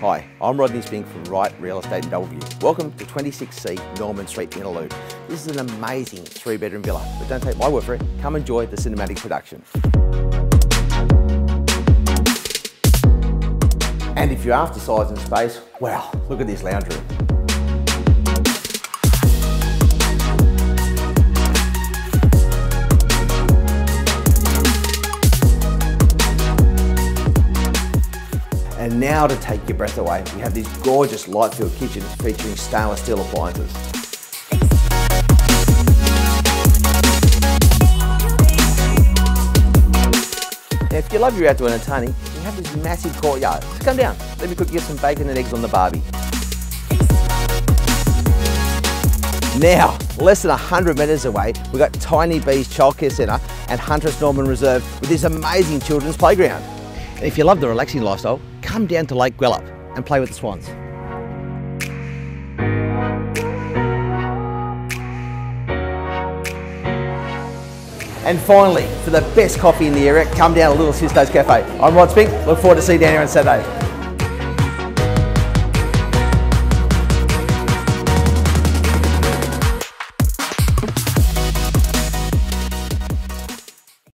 Hi, I'm Rodney Spink from Wright Real Estate in Bellevue. Welcome to 26C Norman Street, Innaloo. This is an amazing three bedroom villa, but don't take my word for it, come enjoy the cinematic production. And if you're after size and space, wow, look at this lounge room. And now to take your breath away, we have these gorgeous light-filled kitchens featuring stainless steel appliances. Now, if you love your outdoor entertaining, we have this massive courtyard. So come down, let me cook you some bacon and eggs on the barbie. Now, less than 100 metres away, we've got Tiny Bees Childcare Centre and Huntress Norman Reserve with this amazing children's playground. And if you love the relaxing lifestyle, come down to Lake Gwelup and play with the swans. And finally, for the best coffee in the area, come down to Little Sisters Cafe. I'm Rod Spink, look forward to seeing you down here on Saturday.